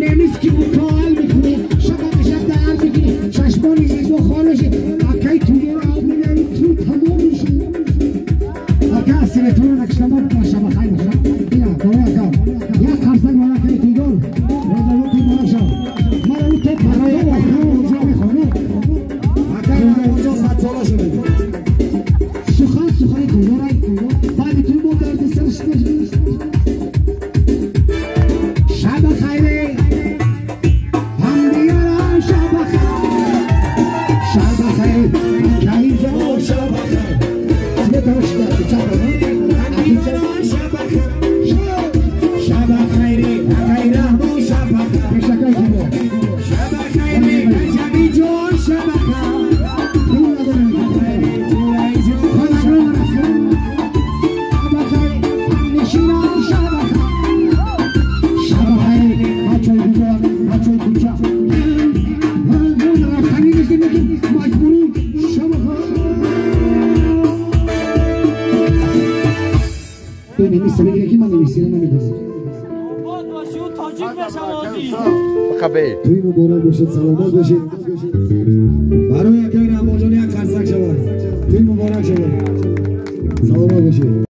نمیز که او کال می‌کنی. شب شب در می‌کنی چشمانی زیز و خالشی اکی توی رو آب میداری تو تمام میشی. اکی اصیل تو رو نکشتم. با شب خیلی باشم بیا بابا اکا یا خرسک مالا که تیگل روزا رو تی مالا شا مالا او تو میخوانو اکی اونجا ست سالا شده. سخن سخن گذارای بعد توی مو درد سرش نشد Shabbat, Shabbat, Shabbat, Shabbat, Shabbat, بنویسه بگیر که من نویسیم نمی‌دونم بود باشی اون تاجیک بشم آزی خبه توی اینو بورا باشید سلامت باشید. برای یکی رحمان جان یک خرسک شود. توی مبارک شود. سلامت باشید.